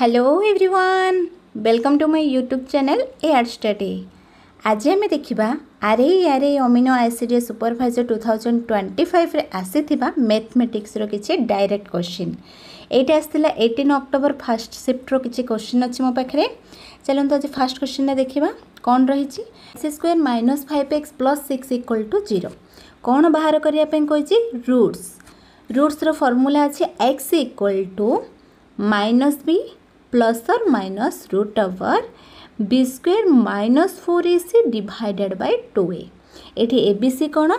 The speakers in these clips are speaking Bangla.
hello everyone welcome to my YouTube channel air study ଆଜି ଆମେ ଦେଖିବା ଆରେ ଆରେ ଅମିନୋ ଆସିଡ଼୍ରେ ସୁପରଭାଇଜର ଟୁ ଥାଉଜେଣ୍ଡ ଟ୍ୱେଣ୍ଟି ଫାଇଭ୍ରେ ଆସିଥିବା ମ୍ୟାଥମେଟିକ୍ସର କିଛି ଡାଇରେକ୍ଟ କୋଶ୍ଚିନ୍ ଏଇଟା ଆସିଥିଲା ଏଇଟିନ୍ ଅକ୍ଟୋବର ଫାର୍ଷ୍ଟ ସିଫ୍ଟର କିଛି କୋଶ୍ଚିନ୍ ଅଛି ମୋ ପାଖରେ ଚାଲନ୍ତୁ ଆଜି ଫାର୍ଷ୍ଟ କୋଶ୍ଚିନ୍ଟା ଦେଖିବା କ'ଣ ରହିଛି ସେ square minus five X plus six equal to zero କ'ଣ ବାହାର କରିବା ପାଇଁ କହିଛି ରୁଟ୍ସ ରୁଟ୍ସର ଫର୍ମୁଲା ଅଛି X equal to minus B plus or minus root over b square minus 4ac divided by 2a এটি abc কোণ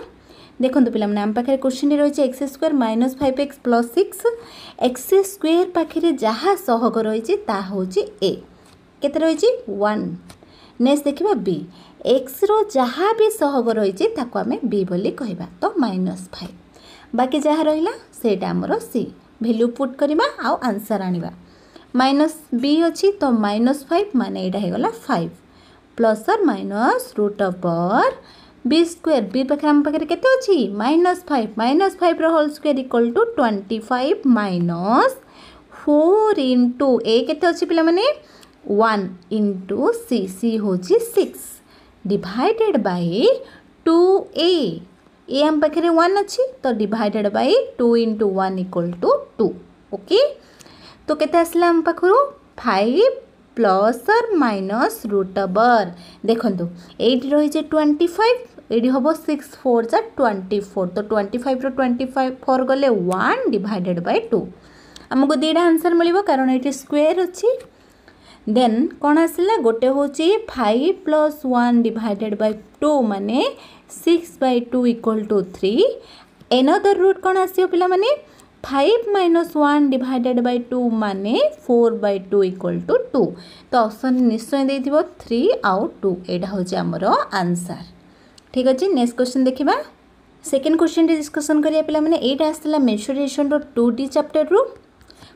দেখন্তু পিলামানে আম পাখে কোশ্চিনটি রয়েছে x square minus five x plus six x square পাখে যাহা সহগ রয়েছে তা হচ্ছে এ কেতে রয়েছে ওয়ান নেক্সট দেখিবা বি এক্সর যাহা বি সহগ রয়েছে তাকে আমি বি বলে কহবা তো মাইনস ফাইভ বাকি যাহা রহিলা সেইটা আমার সি ভ্যালু পুট করিবা আও আনসার আনিবা माइनस बी अच्छी तो माइनस फाइव मान यहाँगला फाइव प्लस और minus root offer B square B पाखे आम पाखे के minus five minus five whole square equal to twenty five minus four into A के पाने वन इंटु सी सी हूँ सिक्स डिडेड बै टू ए आम पाखे वन अच्छी तो divided by two into one equal to two okay તો કેતે ଆସିଲା ଆମ ପାଖରୁ ফাইভ প্লস আর মাইনস রুট ওভর দেখন্তু এইটি রয়েছে টোয়েন্টি ফাইভ এটি হব সিক্স ফোর যা টোয়েন্টি ফোর তো টোয়েন্টি ফাইভ্র টোয়েন্টি ফাইভ ফোর গলে ওয়ান ডিভাইডেড বাই টু ଆମକୁ ଦୁଇଟା ଆନ୍ସର୍ ମିଳିବ କାରଣ ଏଠି ସ୍କୋୟାର୍ ଅଛି ଦେନ୍ କ'ଣ ଆସିଲା ଗୋଟେ ହେଉଛି five plus one divided by two ମାନେ six by two equal to three another root କ'ଣ ଆସିବ ପିଲାମାନେ five minus one divided by two মানে four by two equal to two তো অপসন নিশ্চয় দিয়ে থ্রি আউ টু এটা হচ্ছে আমার আনসার ঠিক আছে নেক্সট কোশ্চেন দেখা সেকেন্ড কোশ্চেনটি ডিসকসন করা পিলামানে এইটা আসছিলা মেসুরেসনর টু ডি চ্যাপ্টরু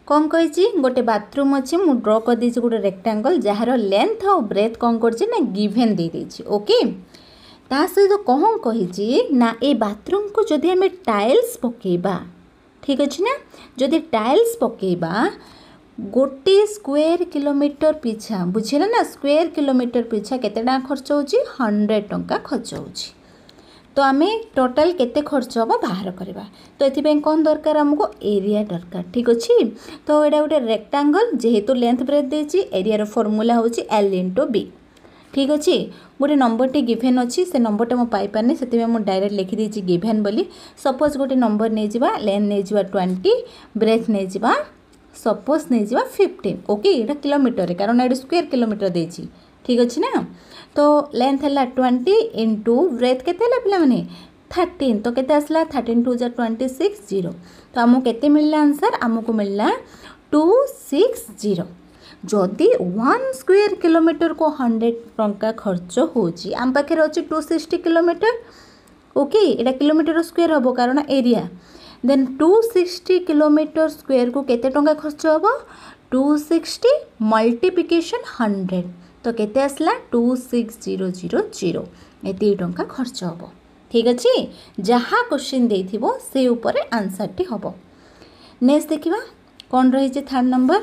কম কইছি গোটে বাথরুম অছি মু ড্র করেদেছি গোটে রেক্টাঙ্গল যার লেন্থ আউ ব্রেথ কম করছি না গিভেন দিয়ে দিয়েছি ওকে ତା ସହିତ କ'ଣ କହିଛି ନା ଏ ବାଥରୁମ୍କୁ ଯଦି ଆମେ ଟାଇଲ୍ସ ପକାଇବା ଠିକ୍ ଅଛି ନା ଯଦି ଟାଇଲ୍ସ ପକାଇବା ଗୋଟେ ସ୍କୋୟାର କିଲୋମିଟର ପିଛା ବୁଝିଲେ ନା ସ୍କୋୟାର କିଲୋମିଟର ପିଛା କେତେ ଟଙ୍କା ଖର୍ଚ୍ଚ ହେଉଛି ହଣ୍ଡ୍ରେଡ଼ ଟଙ୍କା ଖର୍ଚ୍ଚ ହେଉଛି ତ ଆମେ ଟୋଟାଲ୍ କେତେ ଖର୍ଚ୍ଚ ହେବ ବାହାର କରିବା ତ ଏଥିପାଇଁ କ'ଣ ଦରକାର ଆମକୁ ଏରିଆ ଦରକାର ଠିକ୍ ଅଛି ତ ଏଇଟା ଗୋଟେ ରେକ୍ଟାଙ୍ଗଲ୍ ଯେହେତୁ ଲେନ୍ଥ ବ୍ରେଥ୍ ଦେଇଛି ଏରିଆର ଫର୍ମୁଲା ହେଉଛି ଏଲ୍ ଇଣ୍ଟୁ ବି ঠিক ଅଛି ଗୋଟେ ନମ୍ବରଟେ ଗିଭେନ୍ ଅଛି ସେ ନମ୍ବରଟା ମୁଁ ପାଇପାରିନି ସେଥିପାଇଁ ମୁଁ ଡାଇରେକ୍ଟ ଲେଖିଦେଇଛି ଗିଭେନ୍ ବୋଲି ସପୋଜ୍ ଗୋଟେ ନମ୍ବର ନେଇଯିବା ଲେନ୍ ନେଇଯିବା ଟ୍ୱେଣ୍ଟି ବ୍ରେଥ୍ ନେଇଯିବା ସପୋଜ୍ ନେଇଯିବା ଫିଫ୍ଟିନ୍ ଓକେ ଏଇଟା କିଲୋମିଟରରେ କାରଣ ଏଇଠି ସ୍କୋୟାର କିଲୋମିଟର ଦେଇଛି ଠିକ୍ ଅଛି ନା ତ ଲେନ୍ଥ ହେଲା ଟ୍ୱେଣ୍ଟି ଇଣ୍ଟୁ ବ୍ରେଥ୍ କେତେ ହେଲା ପିଲାମାନେ থার্টিন তো কেতে আসলা থার্টিন টু যা টোয়েন্টি সিক্স জিরো তো আমি কেতে মিললা আনসার আমি মিললা টু সিক্স জিরো ଯଦି ୱାନ୍ ସ୍କୋୟାର୍ କିଲୋମିଟରକୁ ହଣ୍ଡ୍ରେଡ଼ ଟଙ୍କା ଖର୍ଚ୍ଚ ହେଉଛି ଆମ ପାଖରେ ଅଛି ଟୁ ସିକ୍ସଟି କିଲୋମିଟର ଓକେ ଏଇଟା କିଲୋମିଟର ସ୍କୋୟାର୍ ହେବ କାରଣ area then two sixty kilometre ସ୍କୋୟାର୍କୁ କେତେ ଟଙ୍କା ଖର୍ଚ୍ଚ ହେବ ଟୁ ସିକ୍ସଟି ମଲ୍ଟିପ୍ଲିକେସନ୍ ହଣ୍ଡ୍ରେଡ଼ ତ କେତେ ଆସିଲା two six zero zero zero ଏତିକି ଟଙ୍କା ଖର୍ଚ୍ଚ ହେବ ଠିକ୍ ଅଛି ଯାହା କୋଶ୍ଚିନ୍ ଦେଇଥିବ ସେ ଉପରେ ଆନ୍ସର୍ଟି ହେବ ନେକ୍ସଟ ଦେଖିବା କ'ଣ ରହିଛି ଥାର୍ଡ଼ ନମ୍ବର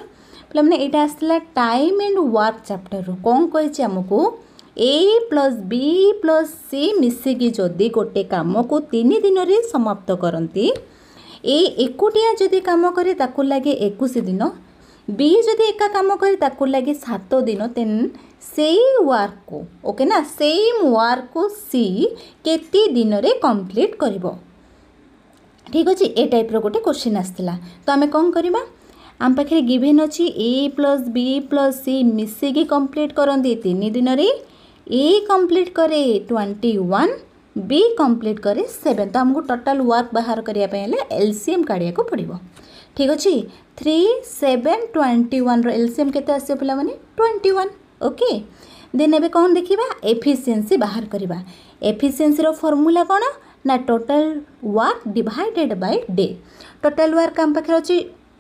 ପିଲାମାନେ ଏଇଟା ଆସିଥିଲା ଟାଇମ୍ ଆଣ୍ଡ ୱାର୍କ ଚାପ୍ଟରରୁ କ'ଣ କହିଛି ଆମକୁ A plus B plus C ମିଶିକି ଯଦି ଗୋଟେ କାମକୁ ତିନି ଦିନରେ ସମାପ୍ତ କରନ୍ତି ଏ ଏକୁଟିଆ ଯଦି କାମ କରେ ତାକୁ ଲାଗେ ଏକୋଇଶ ଦିନ ବି ଯଦି ଏକା କାମ କରେ ତାକୁ ଲାଗେ ସାତ ଦିନ ତେନ୍ ସେଇ ୱାର୍କକୁ ଓକେ ନା ସେମ୍ ୱାର୍କକୁ ସି କେତେ ଦିନରେ କମ୍ପ୍ଲିଟ୍ କରିବ ଠିକ୍ ଅଛି ଏ ଟାଇପ୍ର ଗୋଟେ କୋଶ୍ଚିନ୍ ଆସିଥିଲା ତ ଆମେ କ'ଣ କରିବା आम पाखे गिभेन अच्छी A plus B plus C मिसिकी कम्प्लीट करती तीन दिन ए कम्प्लीट कै ट्वेंटी वन बी कम्प्लीट कै सेवेन तो आमको टोटाल वर्क बाहर करने एलसीएम काढ़िया को पड़ो ठीक अच्छे थ्री सेवेन ट्वेंटी वन रलसीयम के आस पे ट्वेंटी वन ओके देन एवं कौन देखा एफिसीयसी बाहर करवा एफिसीयसीर फर्मूला कौन ना total work divided by day total work आम पाखे अच्छे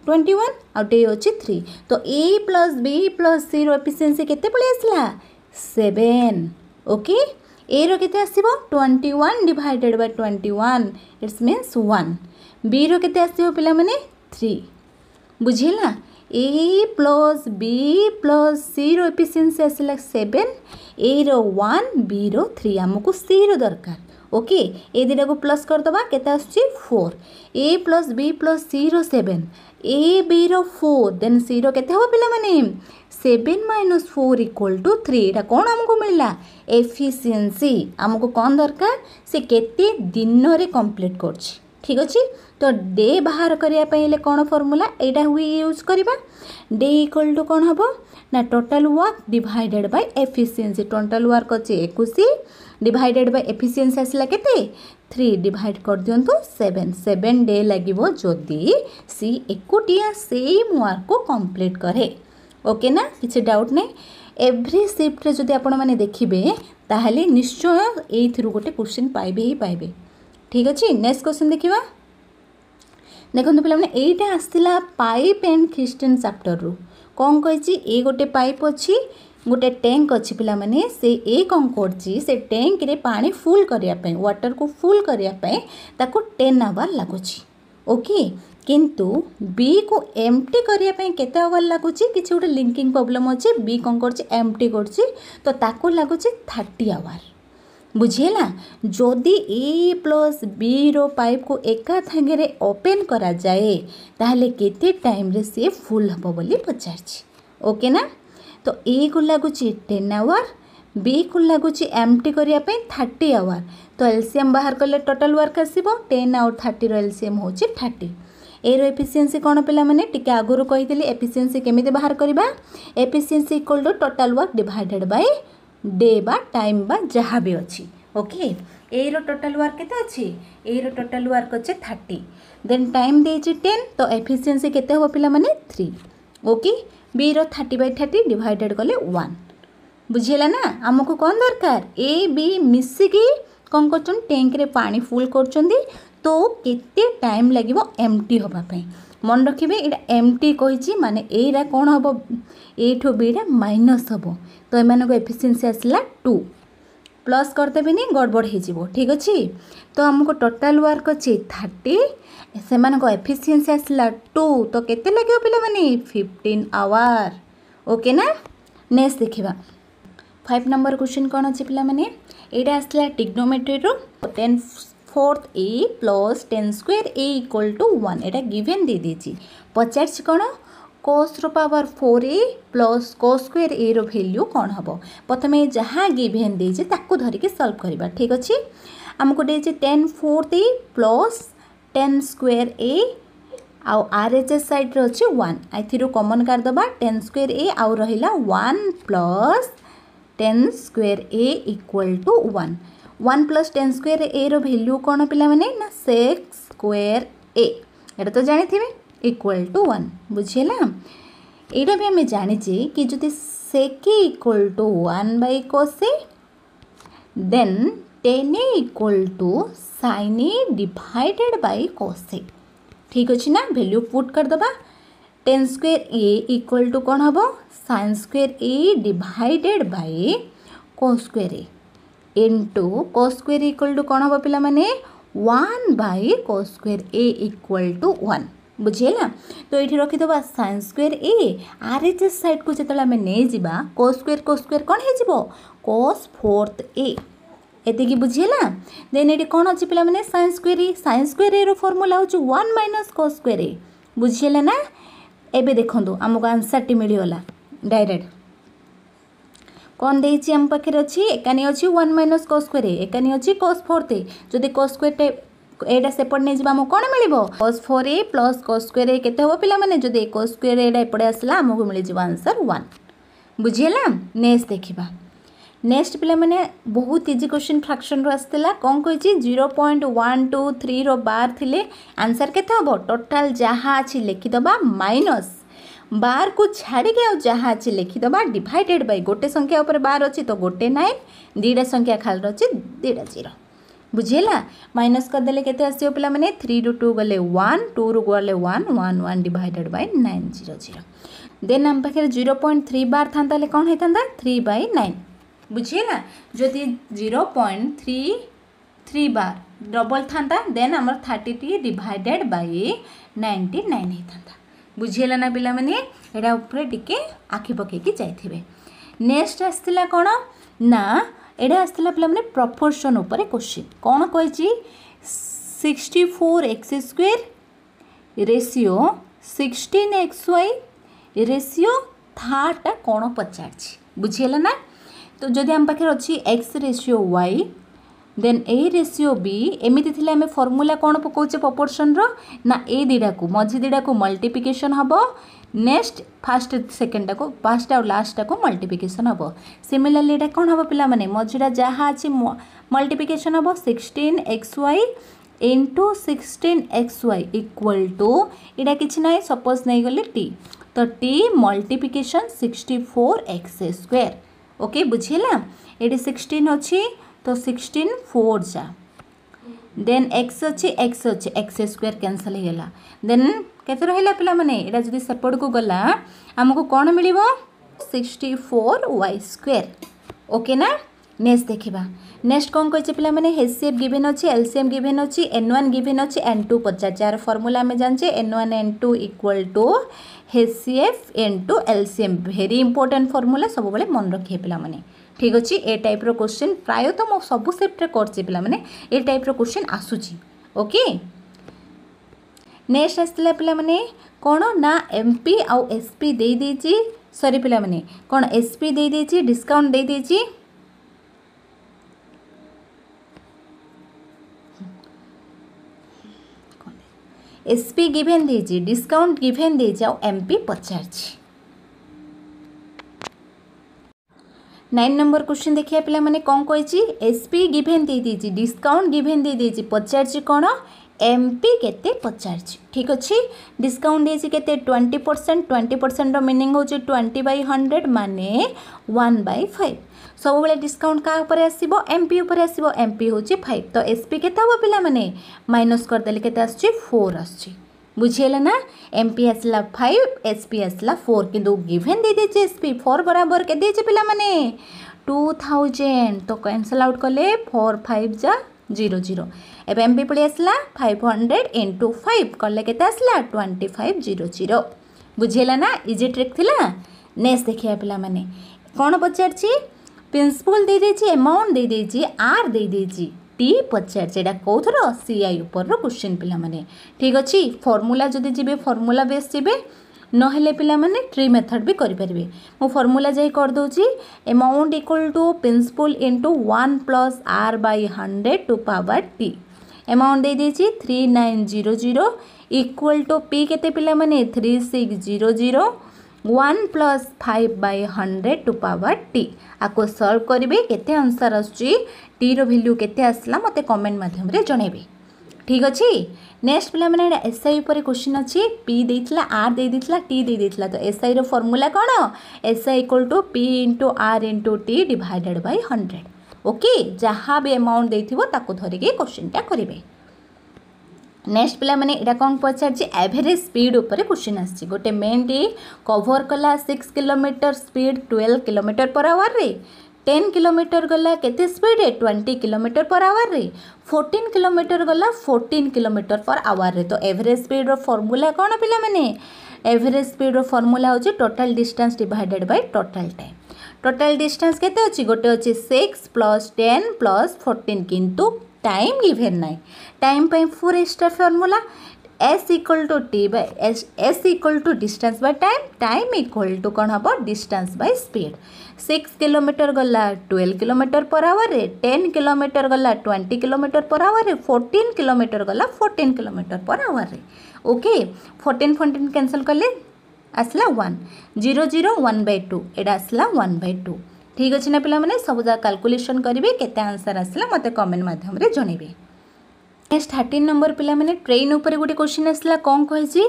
ଟ୍ୱେଣ୍ଟି ୱାନ୍ ଆଉ ଡେ ଅଛି ଥ୍ରୀ ତ ଏ ପ୍ଲସ୍ ବି ପ୍ଲସ୍ ସିର ଏଫିସିଏନ୍ସି କେତେ ପଳେଇ ଆସିଲା ସେଭେନ୍ ଓକେ ଏର କେତେ ଆସିବ twenty one divided by twenty one it's means one ବିର କେତେ ଆସିବ ପିଲାମାନେ ଥ୍ରୀ ବୁଝିଲା ଏ ପ୍ଲସ୍ ବି ପ୍ଲସ୍ ସିର ଏଫିସିଏନ୍ସି ଆସିଲା ସେଭେନ୍ ଏର ୱାନ୍ ବିର ଥ୍ରୀ ଆମକୁ ସିର ଦରକାର ଓକେ ଏ ଦୁଇଟାକୁ ପ୍ଲସ୍ କରିଦେବା କେତେ ଆସୁଛି four A plus B plus ସିର ସେଭେନ୍ ଏ ବିର ଫୋର୍ ଦେନ୍ ସିର କେତେ ହେବ ପିଲାମାନେ seven minus four equal to three ଏଇଟା କ'ଣ ଆମକୁ ମିଳିଲା ଏଫିସିଏନ୍ସି ଆମକୁ କ'ଣ ଦରକାର ସେ କେତେ ଦିନରେ କମ୍ପ୍ଲିଟ୍ କରୁଛି ଠିକ୍ ଅଛି ତ ଡେ ବାହାର କରିବା ପାଇଁ ହେଲେ କ'ଣ ଫର୍ମୁଲା ଏଇଟା ହୁଇ ୟୁଜ୍ କରିବା ଡେ ଇକ୍ୱାଲ୍ ଟୁ କ'ଣ ହେବ ନା total work divided by efficiency total work ଅଛି ଏକୋଇଶ ଡିଭାଇଡ଼େଡ଼୍ ବାଇ ଏଫିସିଏନ୍ସି ଆସିଲା କେତେ থ্রি ଡିଭାଇଡ଼ କରିଦିଅନ୍ତୁ ସେଭେନ୍ ସେଭେନ୍ ଡେ ଲାଗିବ ଯଦି ସି ଏକୁଟିଆ ସେମ୍ ୱାର୍କକୁ କମ୍ପ୍ଲିଟ୍ କରେ ଓକେ ନା କିଛି ଡାଉଟ୍ ନାହିଁ ଏଭ୍ରି ସିଫ୍ଟରେ ଯଦି ଆପଣମାନେ ଦେଖିବେ ତାହେଲେ ନିଶ୍ଚୟ ଏଇଥିରୁ ଗୋଟେ କୋଶ୍ଚିନ୍ ପାଇବେ ହିଁ ପାଇବେ ଠିକ୍ ଅଛି ନେକ୍ସଟ କୋଶ୍ଚିନ୍ ଦେଖିବା ଦେଖନ୍ତୁ ପିଲାମାନେ ଏଇଟା ଆସିଥିଲା ପାଇପ୍ ଆଣ୍ଡ ଖ୍ରୀଷ୍ଟିଆନ୍ ଚାପ୍ଟରରୁ କ'ଣ କହିଛି ଏଇ ଗୋଟେ ପାଇପ୍ ଅଛି ଗୋଟେ ଟ୍ୟାଙ୍କ ଅଛି ପିଲାମାନେ ସେ ଏ କ'ଣ କରୁଛି ସେ ଟ୍ୟାଙ୍କରେ ପାଣି ଫୁଲ୍ କରିବା ପାଇଁ ୱାଟର୍କୁ ଫୁଲ୍ କରିବା ପାଇଁ ତାକୁ ଟେନ୍ ଆୱାର୍ ଲାଗୁଛି ଓକେ କିନ୍ତୁ ବିକୁ ଏମ୍ଟି କରିବା ପାଇଁ କେତେ ଆୱାର ଲାଗୁଛି କିଛି ଗୋଟେ ଲିଙ୍କିଂ ପ୍ରୋବ୍ଲେମ୍ ଅଛି ବି କ'ଣ କରୁଛି ଏମ୍ଟି କରୁଛି ତ ତାକୁ ଲାଗୁଛି ଥାର୍ଟି ଆୱାର ବୁଝିହେଲା ଯଦି ଏ ପ୍ଲସ୍ ବିର ପାଇପ୍କୁ ଏକା ସାଙ୍ଗରେ ଓପେନ୍ କରାଯାଏ ତାହେଲେ କେତେ ଟାଇମ୍ରେ ସିଏ ଫୁଲ୍ ହେବ ବୋଲି ପଚାରିଛି ଓକେ ନା ତ ଏକୁ ଲାଗୁଛି ଟେନ୍ ଆୱାର୍ ବିକୁ ଲାଗୁଛି ଏମ୍ ଟି କରିବା ପାଇଁ ଥାର୍ଟି ଆୱାର୍ ତ ଏଲ୍ସିଏମ୍ ବାହାର କଲେ ଟୋଟାଲ୍ ୱାର୍କ ଆସିବ ଟେନ୍ ଆଉ ଥାର୍ଟିର ଏଲ୍ସିଏମ୍ ହେଉଛି ଥାର୍ଟି ଏଇର ଏଫିସିଏନ୍ସି କ'ଣ ପିଲାମାନେ ଟିକେ ଆଗରୁ କହିଥିଲି ଏଫିସିଏନ୍ସି କେମିତି ବାହାର କରିବା efficiency equal to total work divided by day ବା ଟାଇମ୍ ବା ଯାହା ବି ଅଛି ଓକେ ଏଇର ଟୋଟାଲ୍ ୱାର୍କ କେତେ ଅଛି ଏଇର ଟୋଟାଲ୍ ୱାର୍କ ଅଛି ଥାର୍ଟି ଦେନ୍ ଟାଇମ୍ ଦେଇଛି ଟେନ୍ ତ ଏଫିସିଏନ୍ସି କେତେ ହେବ ପିଲାମାନେ ଥ୍ରୀ ଓକେ বির থার্টি বাই থার্টি ডিভাইডেড গলে ওয়ান বুঝিলা না আমাকে কম দরকার এ বি মিশিকি কম করছেন ট্যাঙ্করে পা ফুল করছেন তো কেতে টাইম লাগিব এমটি হওয়া মনে রাখবে এটা এমটি কইছি মানে এইটা কোণ হব এইঠু বিটা মাইনস হব তো এমানক এফিসিয়েন্সি আসলা টু ପ୍ଲସ୍ କରିଦେବିନି ଗଡ଼ବଡ଼ ହୋଇଯିବ ଠିକ୍ ଅଛି ତ ଆମକୁ ଟୋଟାଲ୍ ୱାର୍କ ଅଛି ଥାର୍ଟି ସେମାନଙ୍କ ଏଫିସିଏନ୍ସି ଆସିଲା ଟୁ ତ କେତେ ଲାଗିବ ପିଲାମାନେ ଫିଫ୍ଟିନ୍ ଆୱାର୍ ଓକେ ନା ନେକ୍ସଟ ଦେଖିବା ফাইভ নম্বর কোশ্চিন কোণ অছে পিলা মানে এইটা আসলা টিগনোমেট্রিরু tan fourth A plus tan square A equal to one এটা গিভেন দিয়ে দিয়েছি পচারছি কোণ কোসর power four A plus cos square এর ভ্যালু କ'ଣ ହେବ ପ୍ରଥମେ ଯାହା ଗିଭେନ୍ ଦେଇଛେ ତାକୁ ଧରିକି ସଲ୍ଭ କରିବା ଠିକ୍ ଅଛି ଆମକୁ ଦେଇଛେ tan fourth A plus tan square A ଆଉ ଆର୍ ଏଚ୍ ଏସ୍ ସାଇଡ଼୍ରେ ଅଛି ୱାନ୍ ଏଥିରୁ କମନ୍ କରିଦେବା ଟେନ୍ ସ୍କୋୟାର ଏ ଆଉ ରହିଲା one plus tan square A equal to one one plus tan square ଏର ଭ୍ୟାଲ୍ୟୁ କ'ଣ ପିଲାମାନେ ନା ସିକ୍ସ ସ୍କୋୟାର ଏ ଏଇଟା ତ ଜାଣିଥିବେ इक्वल टू वन बुझेगा यहाँ भी आम जाचे कि जो सेके equal to one by cos then tan A equal to sin A divided by cos ठीक अच्छे ना भैल्यू पुट करदे tan square A equal to कौन हम sin square A divided by cos square A into cos square equal to कौन हम पे one by cos square A equal to one ବୁଝିହେଲା ତ ଏଇଠି ରଖିଦେବା sin square A R H S ସାଇଡ଼୍କୁ ଯେତେବେଳେ ଆମେ ନେଇଯିବା କୋସ୍ ସ୍କୋୟାର କୋସ୍ ସ୍କୋୟାର କ'ଣ ହେଇଯିବ କୋସ୍ ଫୋର୍ଥ ଏ ଏତିକି ବୁଝିହେଲା ଦେନ୍ ଏଠି କ'ଣ ଅଛି ପିଲାମାନେ sines square A sines square ଏର ଫର୍ମୁଲା ହେଉଛି one minus cos square A ବୁଝିହେଲା ନା ଏବେ ଦେଖନ୍ତୁ ଆମକୁ ଆନ୍ସର୍ଟି ମିଳିଗଲା ଡାଇରେକ୍ଟ କ'ଣ ଦେଇଛି ଆମ ପାଖରେ ଅଛି ଏକାନି ଅଛି ୱାନ୍ ମାଇନସ୍ କୋସ୍ ସ୍କୋୟାର ଏକାନି ଅଛି କୋସ୍ ଫୋର୍ଥ ଯଦି କୋସ୍ ସ୍କୋୟାରଟା ଏଇଟା ସେପଟେ ନେଇଯିବା ଆମକୁ କ'ଣ ମିଳିବ cos four A plus cos square A କେତେ ହେବ ପିଲାମାନେ ଯଦି କସ୍ ସ୍କୋୟାର୍ ଏଇଟା ଏପଟେ ଆସିଲା ଆମକୁ ମିଳିଯିବ ଆନ୍ସର୍ ୱାନ୍ ବୁଝିହେଲା ନେକ୍ସଟ ଦେଖିବା ନେକ୍ସଟ ପିଲାମାନେ ବହୁତ ଇଜି କ୍ୱେଶ୍ଚିନ୍ ଫ୍ରାକ୍ସନ୍ରୁ ଆସିଥିଲା କ'ଣ କହିଛି ଜିରୋ ପଏଣ୍ଟ ୱାନ୍ ଟୁ ଥ୍ରୀର ବାର ଥିଲେ ଆନ୍ସର୍ କେତେ ହେବ ଟୋଟାଲ୍ ଯାହା ଅଛି ଲେଖିଦେବା ମାଇନସ୍ ବାରକୁ ଛାଡ଼ିକି ଆଉ ଯାହା ଅଛି ଲେଖିଦେବା ଡିଭାଇଡ଼େଡ଼ ବାଇ ଗୋଟେ ସଂଖ୍ୟା ଉପରେ ବାର ଅଛି ତ ଗୋଟେ ନାଇନ୍ ଦୁଇଟା ସଂଖ୍ୟା ଖାଲି ଅଛି ଦୁଇଟା ଜିରୋ ବୁଝିହେଲା ମାଇନସ୍ କରିଦେଲେ କେତେ ଆସିବ ପିଲାମାନେ ଥ୍ରୀରୁ ଟୁ ଗଲେ ୱାନ୍ ଟୁରୁ ଗଲେ one one one divided by nine zero zero then ଆମ ପାଖରେ ଜିରୋ ପଏଣ୍ଟ ଥ୍ରୀ ବାର୍ ଥାନ୍ତା ହେଲେ କ'ଣ ହେଇଥାନ୍ତା ଥ୍ରୀ ବାଇ ନାଇନ୍ ବୁଝିହେଲା ଯଦି zero point three three bar double ଥାନ୍ତା ଦେନ୍ ଆମର ଥାର୍ଟିଟି ଡିଭାଇଡ଼େଡ଼୍ ବାଇ ନାଇଣ୍ଟି ନାଇନ୍ ହେଇଥାନ୍ତା ବୁଝିହେଲା ନା ପିଲାମାନେ ଏଇଟା ଉପରେ ଟିକେ ଆଖି ପକାଇକି ଯାଇଥିବେ ନେକ୍ସଟ ଆସିଥିଲା କ'ଣ ନା ଏଇଟା ଆସିଥିଲା ପିଲାମାନେ ପ୍ରପୋର୍ସନ୍ ଉପରେ କୋଶ୍ଚିନ୍ କ'ଣ କହିଛି sixty four X square ratio sixteen X Y ratio ଥାର୍ଡ଼ଟା କ'ଣ ପଚାରିଛି ବୁଝିହେଲା ନା ତ ଯଦି ଆମ ପାଖରେ ଅଛି X ratio Y then A ratio B ଏମିତି ଥିଲେ ଆମେ ଫର୍ମୁଲା କ'ଣ ପକାଉଛେ ପ୍ରପୋର୍ସନ୍ର ନା ଏ ଦୁଇଟାକୁ ମଝି ଦୁଇଟାକୁ ମଲ୍ଟିପ୍ଲିକେସନ୍ ହେବ ନେକ୍ସଟ ଫାଷ୍ଟ ସେକେଣ୍ଡଟାକୁ ଫାଷ୍ଟ ଆଉ ଲାଷ୍ଟଟାକୁ ମଲ୍ଟିପ୍ଲିକେସନ୍ ହେବ ସିମିଲାରଲି ଏଇଟା କ'ଣ ହେବ ପିଲାମାନେ ମଝିଟା ଯାହା ଅଛି ମଲ୍ଟିପ୍ଲିକେସନ୍ ହେବ sixteen X Y into sixteen X Y equal to এটা কিছু না সপোজ নেই গলি টি তো টি multiplication sixty four X square okay বুঝিলা এটি সিক্সটিন অছি তো সিক্সটিন ফোর যা দেন এক্স অছি এক্স অছি এক্স স্কোয়ার ক্যানসেল হয়েগলা দেন কেতে রহিলা পিলামানে এটা যদি সেপটকু গলা আমাকে কোণ মিলিব sixty four Y square okay না নেক্সট দেখিবা নেক্সট কোণ কইছে পিলামানে হেসিএফ গিভেন অছি এলসিএম গিভেন অছি এন ওয়ান গিভেন অছি এন টু পচারছে আর ফর্মুলা আমি জানছে N one N two equal to HCF into LCM very important formula সবুলে মনে রখিবে পিলামানে ঠিক ଅଛି ଏ ଟାଇପ୍ର କୋଶ୍ଚିନ୍ ପ୍ରାୟତଃ ମୁଁ ସବୁ ସେପ୍ଟରେ କରିଛି ପିଲାମାନେ ଏ ଟାଇପ୍ର କୋଶ୍ଚିନ୍ ଆସୁଛି ଓକେ ନେକ୍ସଟ ଆସିଥିଲା ପିଲାମାନେ କ'ଣ ନା ଏମ୍ପି ଆଉ ଏସ୍ପି ଦେଇଦେଇଛି ସରି ପିଲାମାନେ କ'ଣ ଏସ୍ପି ଦେଇଦେଇଛି ଡିସ୍କାଉଣ୍ଟ ଦେଇଦେଇଛି ଏସ୍ପି ଗିଭେନ୍ ଦେଇଛି ଡିସ୍କାଉଣ୍ଟ ଗିଭେନ୍ ଦେଇଛି ଆଉ ଏମ୍ପି ପଚାରିଛି নাইন নম্বর কোশ্চিন দেখিয়া পিলামানে কম কইছি এসপি গিভেন দেই দিয়েছি ডিসকাউন্ট গিভেন দেই দিয়েছি পচারছি কোণ এমপি কেতে পচারছি ঠিক আছে ডিসকাউন্ট দিয়েছি কেতে টোয়েন্টি পরসেন্ট টোয়েন্টি পরসেন্টর মিনিং হচ্ছে টোয়েন্টি বাই হন্ড্রেড মানে ওয়ান বাই ফাইভ ସବୁବେଳେ ଡିସ୍କାଉଣ୍ଟ କାହା ଉପରେ ଆସିବ ଏମ୍ ପି ଉପରେ ଆସିବ ଏମ୍ ପି ହେଉଛି ଫାଇଭ୍ ତ ଏସ୍ ପି କେତେ ହେବ ପିଲାମାନେ ମାଇନସ୍ କରିଦେଲେ କେତେ ଆସୁଛି ଫୋର୍ ଆସୁଛି বুঝে এলে না এম পি আসলা ফাইভ এস পি আসলা ফোর কিন্তু গিভেন দিয়ে দিয়েছে এস পি ফোর বরাবর কে দিয়েছে পিলামানে টু থাউজেন্ড তো ক্যানসেল আউট কলে ফোর ফাইভ যা জিরো জিরো এবার এম পি পড়ে আসলা ফাইভ হন্ড্রেড ইন্টু ফাইভ কলে কেতে আসলা টোয়েন্টি ফাইভ জিরো জিরো বুঝে এলে না ইজি ট্রিক লা নেক্সট দেখিবা পিলামানে କ'ଣ ପଚାରିଛି ପ୍ରିନ୍ସିପଲ୍ ଦେଇଦେଇଛି ଏମାଉଣ୍ଟ ଦେଇଦେଇଛି ଆର୍ ଦେଇଦେଇଛି ଟି ପଚାରିଛି ଏଇଟା କେଉଁଥର ସି ଆଇ ଉପରର କୋଶ୍ଚିନ୍ ପିଲାମାନେ ଠିକ୍ ଅଛି ଫର୍ମୁଲା ଯଦି ଯିବେ ଫର୍ମୁଲା ବେସ୍ ଯିବେ ନହେଲେ ପିଲାମାନେ ଟ୍ରି ମେଥଡ଼ ବି କରିପାରିବେ ମୁଁ ଫର୍ମୁଲା ଯାଇ କରିଦେଉଛି amount equal to principal into one plus R by hundred to power T amount ଦେଇଦେଇଛି three nine zero zero equal to P କେତେ ପିଲାମାନେ three six zero zero one plus five by hundred to power T ଆକୁ ସଲ୍ଭ କରିବେ କେତେ ଆନ୍ସର୍ ଆସୁଛି ଟିର ଭ୍ୟାଲ୍ୟୁ କେତେ ଆସିଲା ମୋତେ କମେଣ୍ଟ ମାଧ୍ୟମରେ ଜଣାଇବେ ଠିକ୍ ଅଛି ନେକ୍ସଟ ପିଲାମାନେ ଏଇଟା ଏସ୍ଆଇ ଉପରେ କୋଶ୍ଚିନ୍ ଅଛି ପି ଦେଇଥିଲା ଆର୍ ଦେଇଦେଇଥିଲା ଟି ଦେଇଦେଇଥିଲା ତ ଏସ୍ଆଇର ଫର୍ମୁଲା କ'ଣ SI equal to P into R into T divided by hundred okay ଯାହା ବି ଆମାଉଣ୍ଟ ଦେଇଥିବ ତାକୁ ଧରିକି କୋଶ୍ଚିନ୍ଟା କରିବେ ନେକ୍ସଟ ପିଲାମାନେ ଏଇଟା କ'ଣ ପଚାରିଛି ଆଭରେଜ୍ ସ୍ପିଡ୍ ଉପରେ କୋଶ୍ଚିନ୍ ଆସିଛି ଗୋଟେ ମେନ୍ଟି କଭର କଲା six kilometre speed twelve kilometre per ଆୱାର୍ରେ टेन किलोमीटर गला के स्पीड है ट्वेंटी किलोमीटर पर आवर रे फोर्टीन किलोमीटर गला फोर्टीन किलोमीटर पर आवर रे तो एवरेज स्पीड रमुला कौन पे एवरेज स्पीड फर्मूला हूँ total distance divided by total time total distance के गोटे अच्छे six plus ten plus fourteen कितु टाइम गिवेन नाई टाइम पर four extra formula S equal to t by s s equal to distance by time time equal to कौन हम distance by speed six kilometre गला twelve kilometre per hour ten kilometre गला ट्वेंटी किलोमीटर पर आवर रे फोर्टीन किलोमीटर गला फोर्टीन किलोमीटर पर आवर रे ओके फोर्टीन फोर्टीन कैनसल कले आसला one zero zero one by two एटा आसला वन बै टू ঠিক ଅଛି ନା ପିଲାମାନେ ସବୁ ଯାକ କାଲକୁଲେସନ୍ କରିବେ କେତେ ଆନ୍ସର୍ ଆସିଲା ମୋତେ କମେଣ୍ଟ ମାଧ୍ୟମରେ ଜଣାଇବେ ନେକ୍ସଟ ଥାର୍ଟିନ୍ ନମ୍ବର ପିଲାମାନେ ଟ୍ରେନ୍ ଉପରେ ଗୋଟେ କୋଶ୍ଚିନ୍ ଆସିଲା କ'ଣ କହିଛି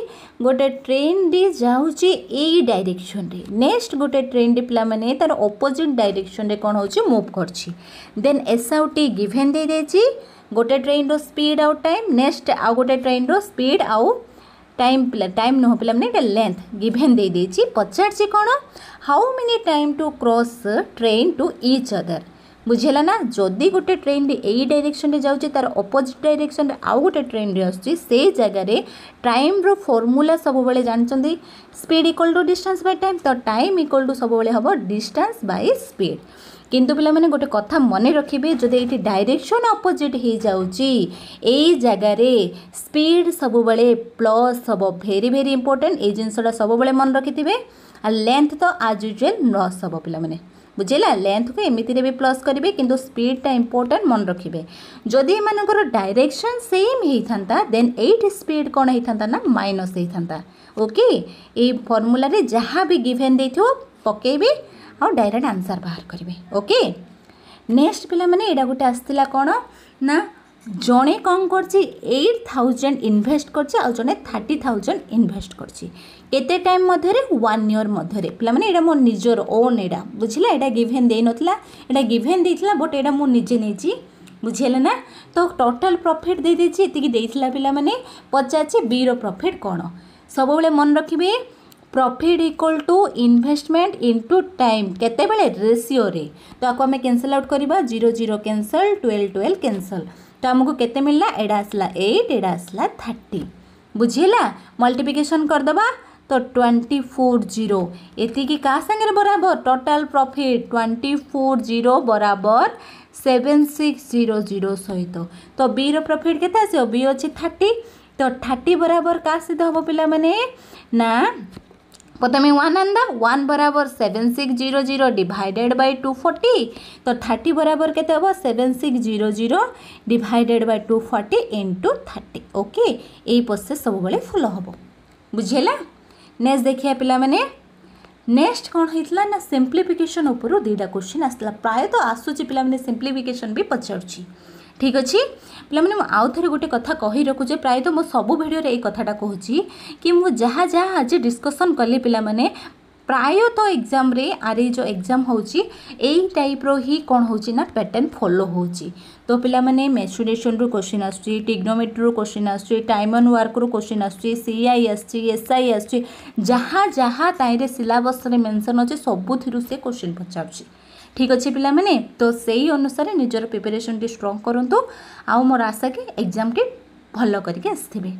ଗୋଟେ ଟ୍ରେନ୍ଟି ଯାଉଛି ଏଇ ଡାଇରେକ୍ସନ୍ରେ ନେକ୍ସଟ ଗୋଟେ ଟ୍ରେନ୍ଟି ପିଲାମାନେ ତା'ର ଅପୋଜିଟ୍ ଡାଇରେକ୍ସନ୍ରେ କ'ଣ ହେଉଛି ମୁଭ୍ କରିଛି ଦେନ୍ ଏସ୍ ଆଉ ଟି ଗିଭେନ୍ ଦେଇଦେଇଛି ଗୋଟେ ଟ୍ରେନ୍ର ସ୍ପିଡ୍ ଆଉ ଟାଇମ୍ ନେକ୍ସଟ ଆଉ ଗୋଟେ ଟ୍ରେନ୍ର ସ୍ପିଡ୍ ଆଉ টাইম টাইম ନୁହଁ ପିଲାମାନେ ଏଇଟା ଲେନ୍ଥ ଗିଭେନ୍ ଦେଇଦେଇଛି ପଚାରିଛି କ'ଣ how many time to cross train to each other ବୁଝିହେଲା ନା ଯଦି ଗୋଟେ ଟ୍ରେନ୍ରେ ଏଇ ଡାଇରେକ୍ସନ୍ରେ ଯାଉଛି ତା'ର ଅପୋଜିଟ୍ ଡାଇରେକ୍ସନ୍ରେ ଆଉ ଗୋଟେ ଟ୍ରେନ୍ରେ ଆସୁଛି ସେଇ ଜାଗାରେ ଟାଇମ୍ର ଫର୍ମୁଲା ସବୁବେଳେ ଜାଣିଛନ୍ତି speed equal to distance by time ତ ଟାଇମ୍ ଇକ୍ୱାଲ୍ ଟୁ ସବୁବେଳେ ହେବ ଡିଷ୍ଟାନ୍ସ ବାଇ ସ୍ପିଡ୍ কিন্তু ପିଲାମାନେ ଗୋଟେ କଥା ମନେ ରଖିବେ ଯଦି ଏଇଠି ଡାଇରେକ୍ସନ୍ ଅପୋଜିଟ୍ ହେଇଯାଉଛି ଏଇ ଜାଗାରେ ସ୍ପିଡ୍ ସବୁବେଳେ ପ୍ଲସ୍ ହେବ ଭେରି ଭେରି ଇମ୍ପୋର୍ଟାଣ୍ଟ ଏଇ ଜିନିଷଟା ସବୁବେଳେ ମନେ ରଖିଥିବେ ଆଉ ଲେନ୍ଥ ତ ଆଜ୍ ୟୁଜୁଆଲ୍ ଲସ୍ ହେବ ପିଲାମାନେ ବୁଝିଲା ଲେନ୍ଥକୁ ଏମିତିରେ ବି ପ୍ଲସ୍ କରିବେ କିନ୍ତୁ ସ୍ପିଡ଼୍ଟା ଇମ୍ପୋର୍ଟାଣ୍ଟ ମନେ ରଖିବେ ଯଦି ଏମାନଙ୍କର ଡାଇରେକ୍ସନ୍ ସେମ୍ ହେଇଥାନ୍ତା ଦେନ୍ ଏଇଠି ସ୍ପିଡ଼୍ କ'ଣ ହେଇଥାନ୍ତା ନା ମାଇନସ୍ ହେଇଥାନ୍ତା ଓକେ ଏଇ ଫର୍ମୁଲାରେ ଯାହା ବି ଗିଭେନ୍ ଦେଇଥିବ ପକାଇବେ ଆଉ ଡାଇରେକ୍ଟ ଆନ୍ସର୍ ବାହାର କରିବେ ଓକେ ନେକ୍ସଟ ପିଲାମାନେ ଏଇଟା ଗୋଟେ ଆସିଥିଲା କ'ଣ ନା ଜଣେ କ'ଣ କରିଛି ଏଇଟ୍ ଥାଉଜେଣ୍ଡ ଇନଭେଷ୍ଟ କରିଛି ଆଉ ଜଣେ ଥାର୍ଟି ଥାଉଜେଣ୍ଡ ଇନଭେଷ୍ଟ କରିଛି କେତେ ଟାଇମ୍ ମଧ୍ୟରେ ୱାନ୍ ଇୟର୍ ମଧ୍ୟରେ ପିଲାମାନେ ଏଇଟା ମୋ ନିଜର ଓନ୍ ଏଇଟା ବୁଝିଲା ଏଇଟା ଗିଭେନ୍ ଦେଇନଥିଲା ଏଇଟା ଗିଭେନ୍ ଦେଇଥିଲା ବଟ୍ ଏଇଟା ମୁଁ ନିଜେ ନେଇଛି ବୁଝିହେଲା ନା ତ ଟୋଟାଲ୍ ପ୍ରଫିଟ୍ ଦେଇଦେଇଛି ଏତିକି ଦେଇଥିଲା ପିଲାମାନେ ପଚାରିଛି ବିର ପ୍ରଫିଟ୍ କ'ଣ ସବୁବେଳେ ମନେ ରଖିବେ profit equal to investment into time କେତେବେଳେ ରେସିଓରେ ତ ଆକୁ ଆମେ କ୍ୟାନସଲ୍ ଆଉଟ୍ କରିବା zero zero cancel twelve twelve cancel ତ ଆମକୁ କେତେ ମିଳିଲା ଏଇଟା ଆସିଲା ଏଇଟ୍ ଏଇଟା ଆସିଲା ଥାର୍ଟି ବୁଝିଲା ମଲ୍ଟିପ୍ଲିକେସନ୍ କରିଦେବା ତ ଟ୍ୱେଣ୍ଟି ଫୋର୍ ଜିରୋ ଏତିକି କାହା ସାଙ୍ଗରେ ବରାବର total profit twenty four zero ବରାବର ସେଭେନ୍ ସିକ୍ସ ଜିରୋ ଜିରୋ ସହିତ ତ ବିର ପ୍ରଫିଟ୍ କେତେ ଆସିବ ବି ଅଛି ଥାର୍ଟି ତ ଥାର୍ଟି ବରାବର କାହା ସହିତ ହେବ ପିଲାମାନେ ନା तो तुम वन आंदा वन बराबर seven six zero zero divided by two forty तो थर्टी बराबर के seven six zero zero divided by two forty into thirty okay ये प्रोसेस सब बड़े फुल हम बुझेगा नेक्स्ट देखिए पे नेक्स्ट कौन होता ना सीम्प्लीफिकेसन दुईटा क्वेश्चन आसला प्रायत तो पे सीम्प्लीफिकेसन भी पचार ঠিক ଅଛି ପିଲାମାନେ ମୁଁ ଆଉ ଥରେ ଗୋଟେ କଥା କହି ରଖୁଛେ ପ୍ରାୟତଃ ମୁଁ ସବୁ ଭିଡ଼ିଓରେ ଏଇ କଥାଟା କହୁଛି କି ମୁଁ ଯାହା ଯାହା ଆଜି ଡିସ୍କସନ୍ କଲି ପିଲାମାନେ ପ୍ରାୟତଃ ଏକ୍ଜାମ୍ରେ ଆର୍ ଏଇ ଯେଉଁ ଏକ୍ଜାମ୍ ହେଉଛି ଏଇ ଟାଇପ୍ର ହିଁ କ'ଣ ହେଉଛି ନା ପ୍ୟାଟର୍ନ ଫଲୋ ହେଉଛି ତ ପିଲାମାନେ ମେଚୁରେସନ୍ରୁ କୋଶ୍ଚିନ୍ ଆସୁଛି ଟିଗ୍ନୋମେଟ୍ରିରୁ କୋଶ୍ଚିନ୍ ଆସୁଛି ଟାଇମ୍ ଅନ୍ ୱାର୍କରୁ କୋଶ୍ଚିନ୍ ଆସୁଛି ସିଆଇ ଆସୁଛି ଏସ୍ଆଇ ଆସୁଛି ଯାହା ଯାହା ତାହିଁରେ ସିଲାବସ୍ରେ ମେନ୍ସନ୍ ଅଛି ସବୁଥିରୁ ସେ କୋଶ୍ଚିନ୍ ପଚାରୁଛି ঠিক ଅଛି ପିଲାମାନେ ତ ସେଇ ଅନୁସାରେ ନିଜର ପ୍ରିପାରେସନ୍ଟି ଷ୍ଟ୍ରଙ୍ଗ କରନ୍ତୁ ଆଉ ମୋର ଆଶା କି ଏକ୍ଜାମ୍ଟି ଭଲ କରିକି ଆସିଥିବେ